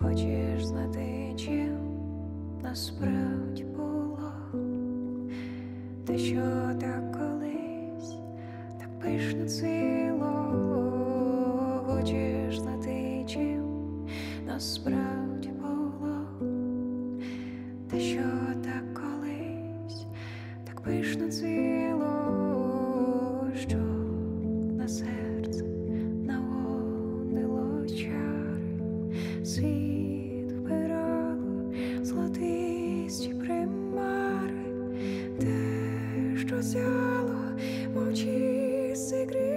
Хочеш знати, чим насправді було, те, що так колись, так пишно цвіло, хочеш знати, чим насправді було, те, що так колись, так пишно цвіло, світ вбирало золотисті примари, те, що взяло мовчи секрет.